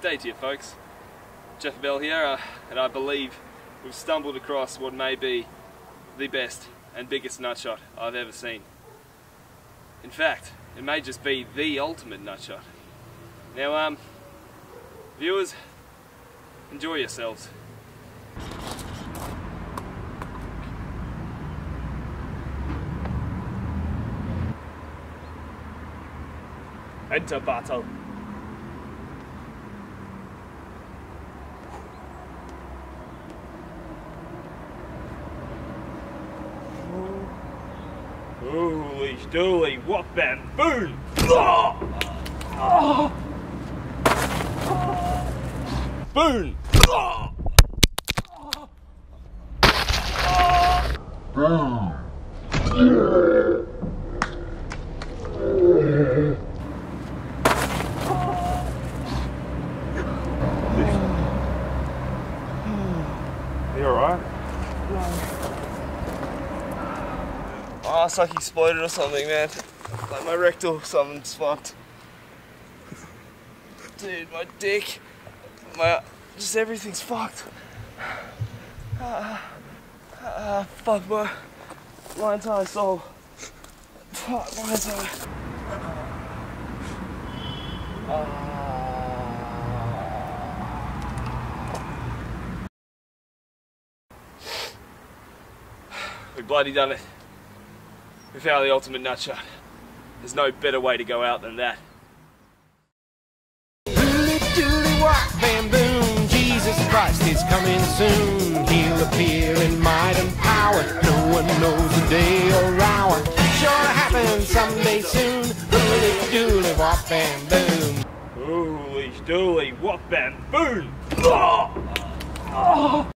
Good day to you folks. Jeffabel here uh, and I believe we've stumbled across what may be the best and biggest nutshot I've ever seen. In fact, it may just be the ultimate nutshot. Now um, viewers, enjoy yourselves. Enter battle. Holy dooly, what bamboon! Boon! You alright? Oh, it's like exploded or something, man. Like my rectal, something's fucked. Dude, my dick, my, just everything's fucked. Ah, ah, fuck my, my entire soul. Fuck my entire. We bloody done it. We found the ultimate nutshot. There's no better way to go out than that. Wop bam boom. Jesus Christ is coming soon. He'll appear in might and power. No one knows the day or hour. Sure happen someday soon. Doodly doodly wop bam boom. Holy dooly, what bamboon! Ah! Ah!